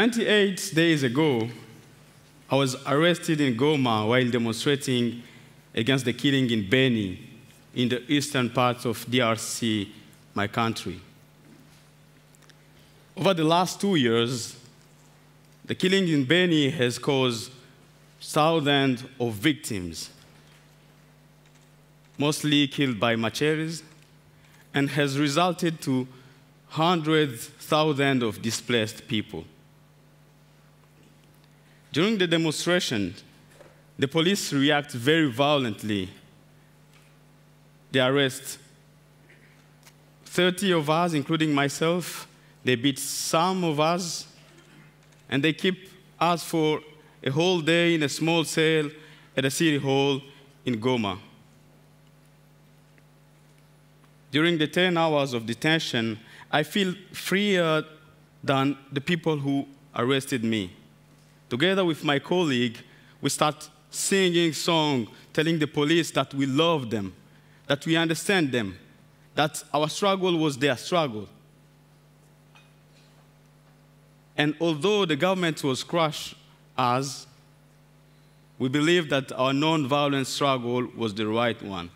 28 days ago, I was arrested in Goma while demonstrating against the killing in Beni in the eastern part of DRC, my country. Over the last two years, the killing in Beni has caused thousands of victims, mostly killed by machetes, and has resulted to hundreds, thousands of displaced people. During the demonstration, the police react very violently. They arrest 30 of us, including myself. They beat some of us, and they keep us for a whole day in a small cell at a city hall in Goma. During the 10 hours of detention, I feel freer than the people who arrested me. Together with my colleague, we start singing song, telling the police that we love them, that we understand them, that our struggle was their struggle. And although the government was crushed us, we believe that our non-violent struggle was the right one,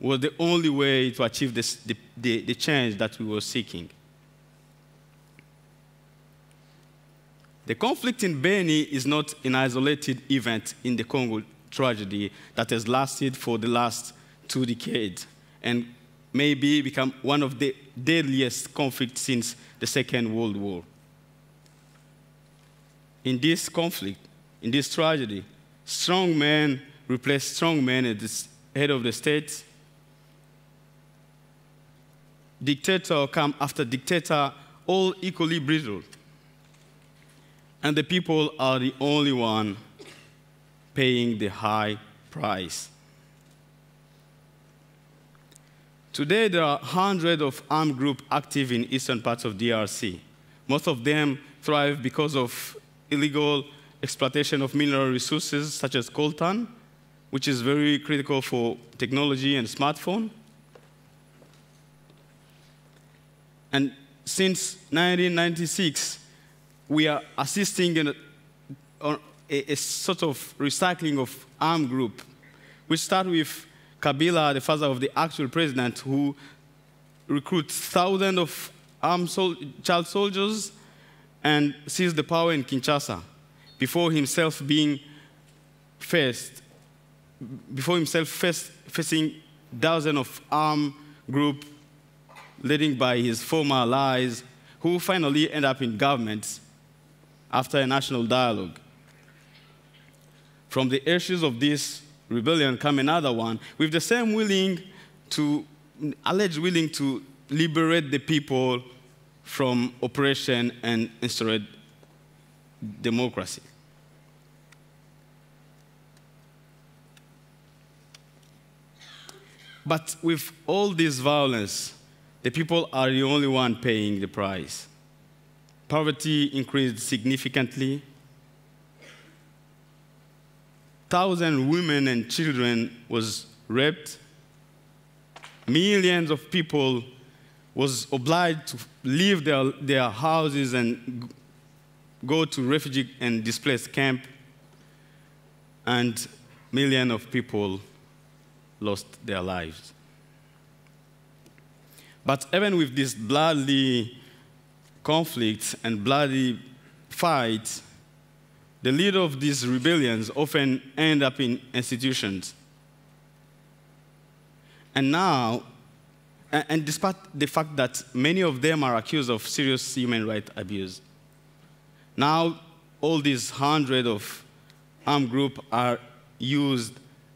was the only way to achieve this, the, the, the change that we were seeking. The conflict in Beni is not an isolated event in the Congo tragedy that has lasted for the last two decades and maybe become one of the deadliest conflicts since the Second World War. In this conflict, in this tragedy, strong men replace strong men at the head of the state. Dictator come after dictator, all equally brutal and the people are the only one paying the high price. Today, there are hundreds of armed groups active in eastern parts of DRC. Most of them thrive because of illegal exploitation of mineral resources such as coltan, which is very critical for technology and smartphone. And since 1996, we are assisting in a, a, a, sort of recycling of armed group. We start with Kabila, the father of the actual president, who recruits thousands of armed sol child soldiers and seizes the power in Kinshasa before himself being faced, before himself faced, facing dozens of armed groups led by his former allies who finally end up in governments after a national dialogue. From the ashes of this rebellion come another one with the same willing to, alleged willing to liberate the people from oppression and install democracy. But with all this violence, the people are the only one paying the price. Poverty increased significantly. Thousand women and children was raped. Millions of people was obliged to leave their, their houses and go to refugee and displaced camp. And millions of people lost their lives. But even with this bloody conflicts and bloody fights, the leader of these rebellions often end up in institutions. And now, and despite the fact that many of them are accused of serious human rights abuse, now all these hundreds of armed groups are used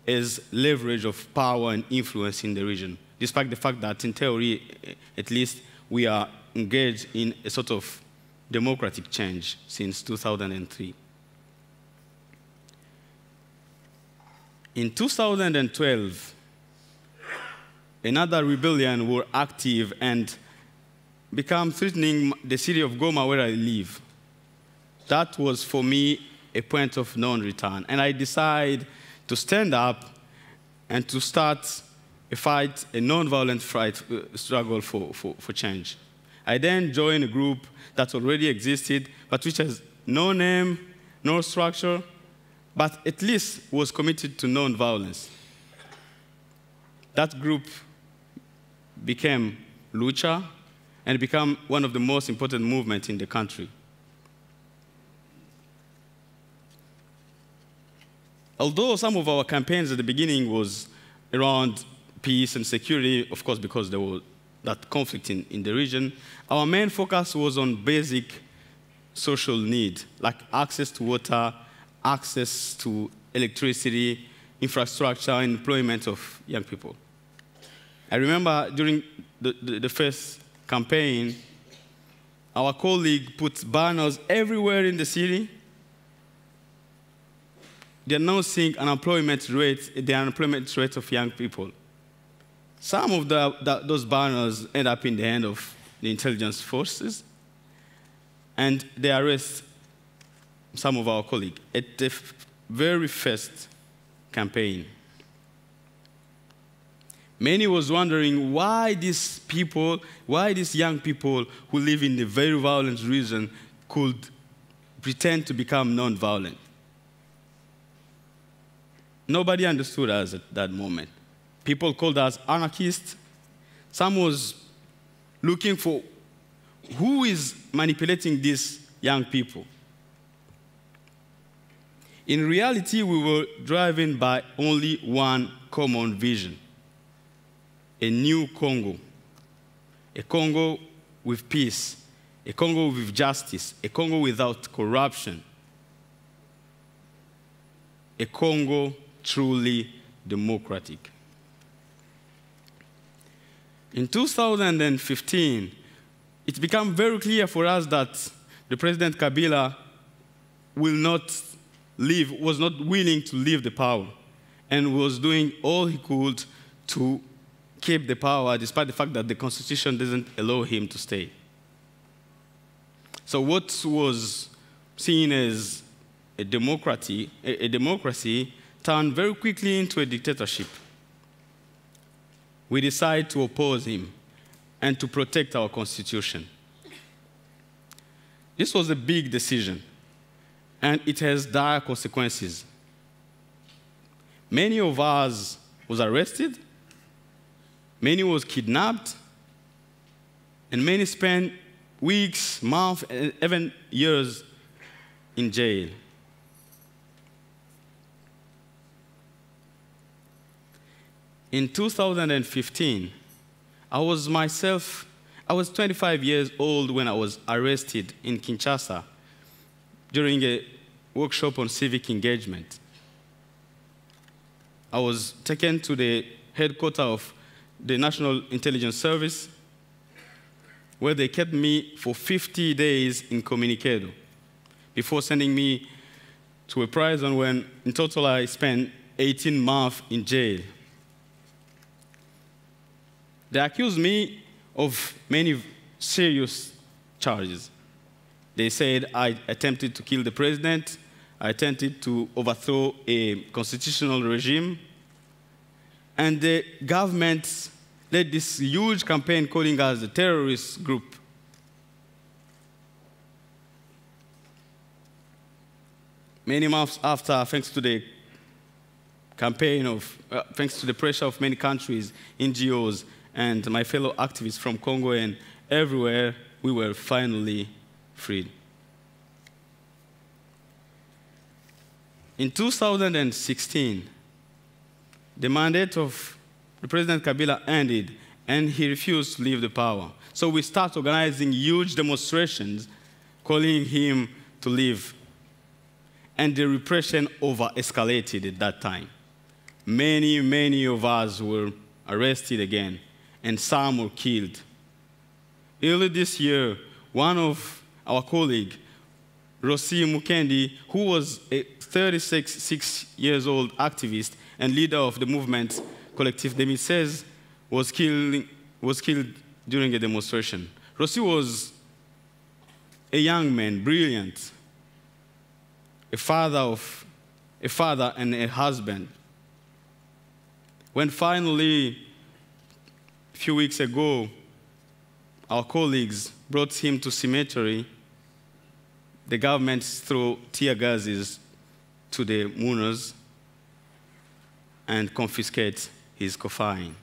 as leverage of power and influence in the region, despite the fact that in theory, at least, we are engaged in a sort of democratic change since 2003. In 2012, another rebellion were active and become threatening the city of Goma where I live. That was for me a point of non-return. And I decided to stand up and to start a fight, a non-violent fight, uh, struggle for, for, for change. I then joined a group that already existed, but which has no name, no structure, but at least was committed to non-violence. That group became Lucha and became one of the most important movements in the country. Although some of our campaigns at the beginning was around peace and security, of course, because there was that conflict in, in the region, our main focus was on basic social need, like access to water, access to electricity, infrastructure, and employment of young people. I remember during the, the, the first campaign, our colleague put banners everywhere in the city they're now seeing unemployment rate, the unemployment rate of young people. Some of the, the, those banners end up in the hand of the intelligence forces, and they arrest some of our colleagues at the very first campaign. Many was wondering why these people, why these young people who live in the very violent region could pretend to become non-violent. Nobody understood us at that moment. People called us anarchists. Some was looking for who is manipulating these young people. In reality, we were driven by only one common vision a new Congo. A Congo with peace, a Congo with justice, a Congo without corruption, a Congo truly democratic. In 2015, it became very clear for us that the President Kabila will not leave, was not willing to leave the power, and was doing all he could to keep the power, despite the fact that the constitution doesn't allow him to stay. So what was seen as a democracy, a, a democracy turned very quickly into a dictatorship. We decided to oppose him and to protect our constitution. This was a big decision, and it has dire consequences. Many of us was arrested, many was kidnapped, and many spent weeks, months, and even years in jail. In 2015, I was myself, I was 25 years old when I was arrested in Kinshasa during a workshop on civic engagement. I was taken to the headquarters of the National Intelligence Service, where they kept me for 50 days incommunicado before sending me to a prison when in total I spent 18 months in jail. They accused me of many serious charges. They said I attempted to kill the president, I attempted to overthrow a constitutional regime, and the government led this huge campaign calling us a terrorist group. Many months after, thanks to the campaign of, uh, thanks to the pressure of many countries, NGOs, and my fellow activists from Congo and everywhere, we were finally freed. In 2016, the mandate of the President Kabila ended and he refused to leave the power. So we started organizing huge demonstrations calling him to leave. And the repression over escalated at that time. Many, many of us were arrested again and some were killed. Early this year, one of our colleagues, Rossy Mukendi, who was a 36 six years old activist and leader of the movement Collectif Demi-16, was killed, was killed during a demonstration. Rossy was a young man, brilliant, a father of a father and a husband. When finally few weeks ago, our colleagues brought him to cemetery. The government threw tear gases to the mourners and confiscate his coffin.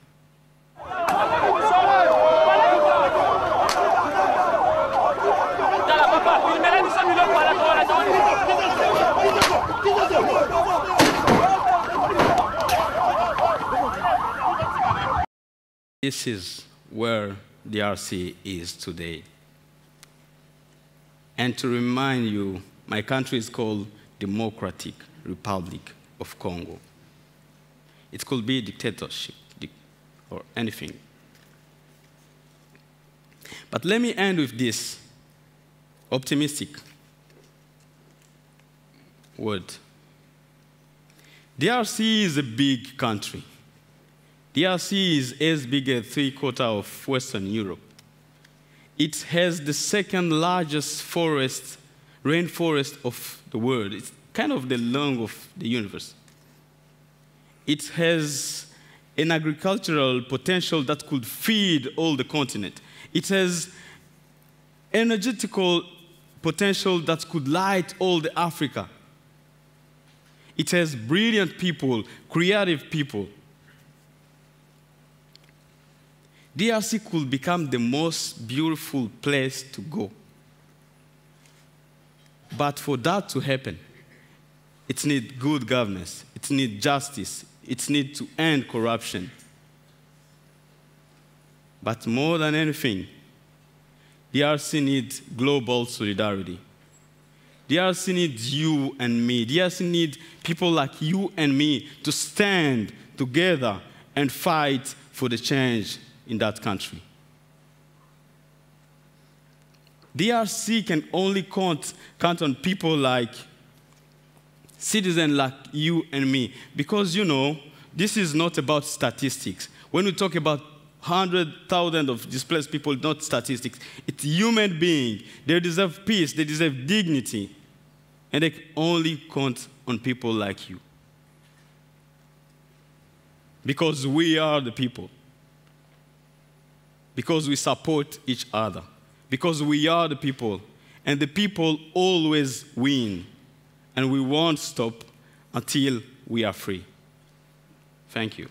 This is where the RC is today. And to remind you, my country is called Democratic Republic of Congo. It could be dictatorship or anything. But let me end with this optimistic word. DRC is a big country. DRC is as big as three quarters of Western Europe. It has the second largest forest, rainforest of the world. It's kind of the lung of the universe. It has an agricultural potential that could feed all the continent. It has energetical potential that could light all the Africa. It has brilliant people, creative people. DRC could become the most beautiful place to go. But for that to happen, it needs good governance, it needs justice, it needs to end corruption. But more than anything, DRC needs global solidarity. DRC needs you and me. DRC needs people like you and me to stand together and fight for the change in that country. DRC can only count, count on people like citizens like you and me because you know this is not about statistics. When we talk about 100,000 of displaced people, not statistics. It's human being. They deserve peace. They deserve dignity. And they only count on people like you. Because we are the people because we support each other, because we are the people, and the people always win, and we won't stop until we are free. Thank you.